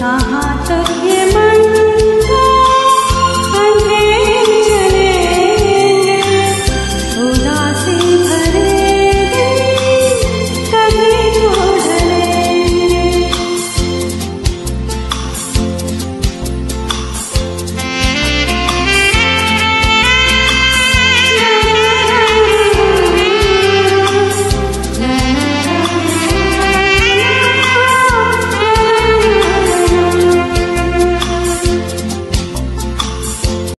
कहाँ तक